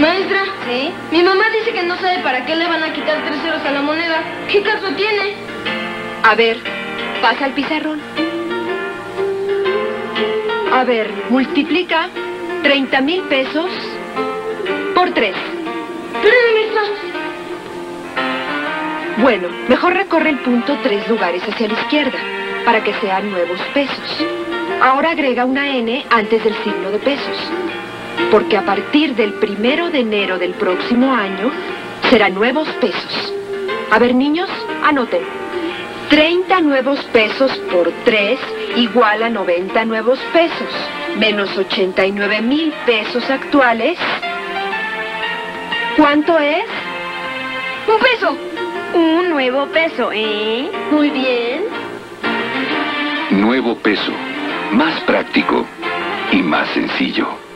Maestra, ¿Sí? mi mamá dice que no sabe para qué le van a quitar tres ceros a la moneda. ¿Qué caso tiene? A ver, pasa al pizarrón. A ver, multiplica 30 mil pesos por 3. Espérame, maestra. Bueno, mejor recorre el punto tres lugares hacia la izquierda, para que sean nuevos pesos. Ahora agrega una N antes del signo de pesos, porque a partir del primero de enero del próximo año serán nuevos pesos. A ver, niños, anoten. 30 nuevos pesos por 3 igual a 90 nuevos pesos, menos 89 mil pesos actuales. ¿Cuánto es? Un peso. Un nuevo peso, ¿eh? Muy bien. Nuevo peso. Más práctico y más sencillo.